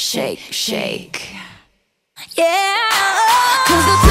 shake, shake. Yeah, cause the